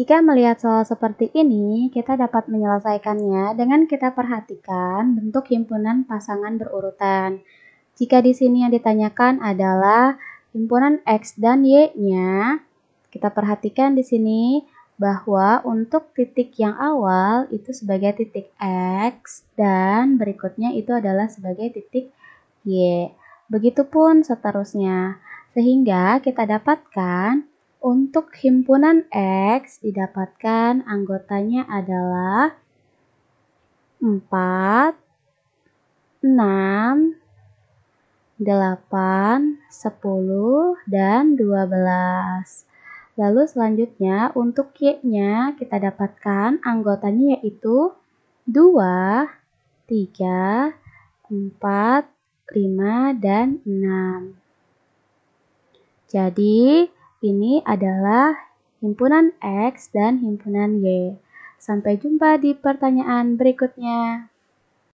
Jika melihat soal seperti ini, kita dapat menyelesaikannya dengan kita perhatikan bentuk himpunan pasangan berurutan. Jika di sini yang ditanyakan adalah himpunan X dan Y-nya, kita perhatikan di sini bahwa untuk titik yang awal itu sebagai titik X dan berikutnya itu adalah sebagai titik Y. Begitupun seterusnya. Sehingga kita dapatkan untuk himpunan X didapatkan anggotanya adalah 4, 6, 8, 10, dan 12. Lalu selanjutnya untuk Y-nya kita dapatkan anggotanya yaitu 2, 3, 4, 5, dan 6. Jadi, ini adalah himpunan X dan himpunan Y. Sampai jumpa di pertanyaan berikutnya.